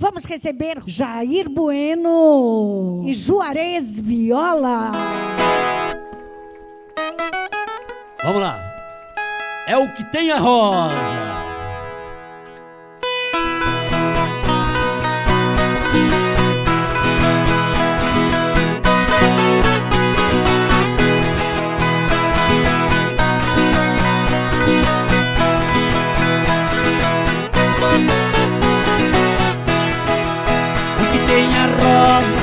Vamos receber Jair Bueno e Juarez Viola. Vamos lá. É o que tem a rosa. A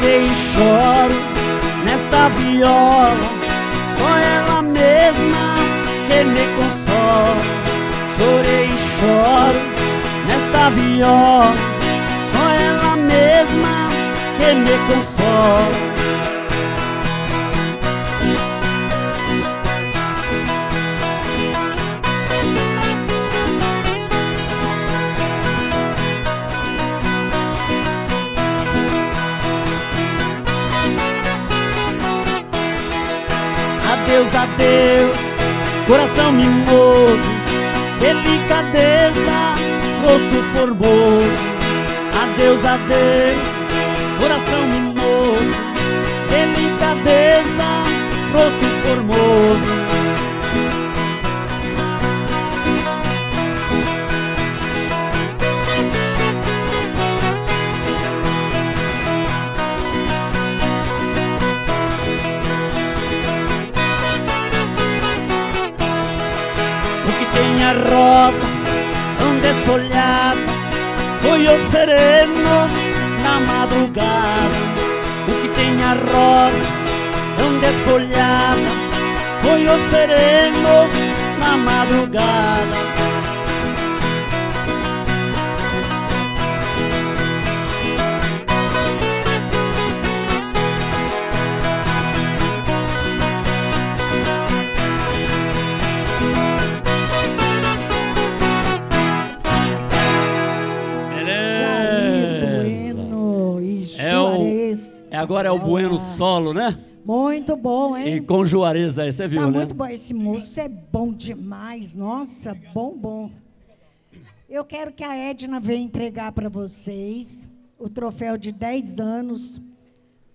Chorei e choro nesta viola. Só ela mesma que me consola. Chorei e choro nesta viola. Só ela mesma que me consola Adeus, adeus, coração mimoso Delicadeza, rosto formoso Adeus, adeus, coração que tem a rosa tão desfolhada Foi o sereno na madrugada. O que tem a rosa desfolhada Foi o sereno na madrugada agora é o Bueno Viola. solo, né? Muito bom, E hein? com Juarez aí, você viu, tá né? muito bom. Esse moço é bom demais. Nossa, bom, bom. Eu quero que a Edna venha entregar para vocês o troféu de 10 anos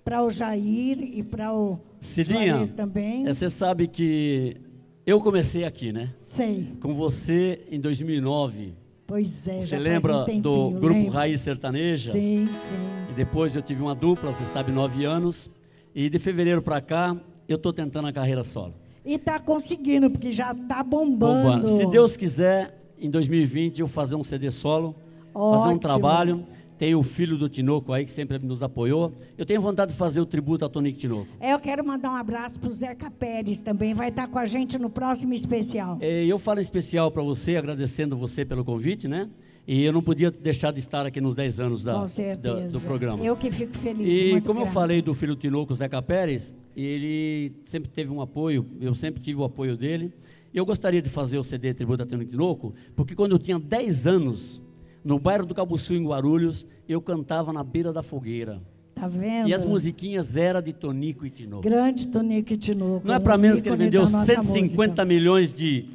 para o Jair e para o Cidinha, Juarez também. é, você sabe que eu comecei aqui, né? Sei. Com você em 2009. Pois é, Você lembra um tempinho, do grupo lembro. Raiz Sertaneja? Sim, sim. Depois eu tive uma dupla, você sabe, nove anos. E de fevereiro para cá, eu estou tentando a carreira solo. E tá conseguindo, porque já tá bombando. Bombando. Se Deus quiser, em 2020 eu fazer um CD solo, fazer um Ótimo. trabalho. Tem o filho do Tinoco aí, que sempre nos apoiou. Eu tenho vontade de fazer o tributo a Tonico Tinoco. É, eu quero mandar um abraço pro Zeca Pérez também. Vai estar com a gente no próximo especial. É, Eu falo em especial para você, agradecendo você pelo convite, né? E eu não podia deixar de estar aqui nos 10 anos da, da- do programa. Eu que fico feliz. E como eu falei do filho Tinoco, Zeca Pérez, ele sempre teve um apoio, eu sempre tive o apoio dele. Eu gostaria de fazer o CD Tributo a Tonico Tinoco, porque quando eu tinha 10 anos, no bairro do Cabuçu, em Guarulhos, eu cantava na beira da fogueira. Tá vendo? E as musiquinhas eram de Tonico e Tinoco. Grande Tonico e Tinoco. Não é para menos que ele vendeu da nossa 150 música. milhões de,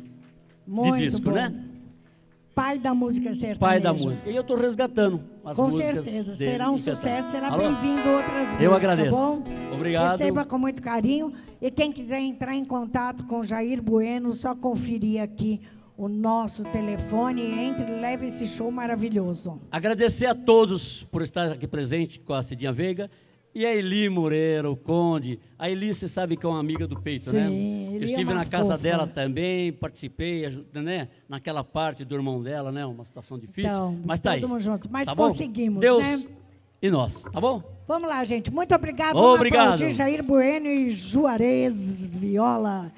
de disco, bom. né? Pai da música sertaneja. pai da música. E eu estou resgatando as Com músicas certeza, dele será um e sucesso, será bem-vindo outras vezes. Eu agradeço. Tá bom? Obrigado. Receba com muito carinho. E quem quiser entrar em contato com Jair Bueno, só conferir aqui o nosso telefone. Entre e leve esse show maravilhoso. Agradecer a todos por estar aqui presente com a Cidinha Veiga. E a Eli Moreira, o Conde. A Eli, você sabe que é uma amiga do peito, né? Sim, Eu Eli é estive uma na casa fofa. dela também, participei, né? Naquela parte do irmão dela, né? Uma situação difícil. Então, mas tá todo aí. mundo junto. Mas Tá bom? conseguimos, Deus né? e nós, tá bom? Vamos lá, gente. Muito obrigado. Obrigado. Vamos Jair Bueno e Juarez Viola.